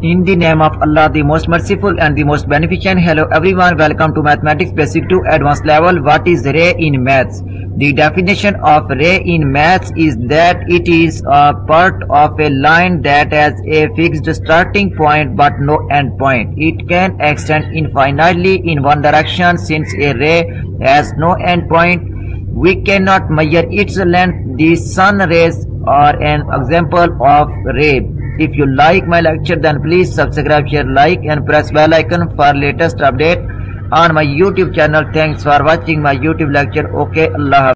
In the name of Allah, the most merciful and the most beneficent. Hello everyone, welcome to Mathematics Basic 2 Advanced Level. What is ray in maths? The definition of ray in maths is that it is a part of a line that has a fixed starting point but no end point. It can extend infinitely in one direction since a ray has no end point. We cannot measure its length. The sun rays are an example of rape. If you like my lecture then please subscribe, share, like and press bell icon for latest update on my YouTube channel. Thanks for watching my YouTube lecture. Okay, Allah.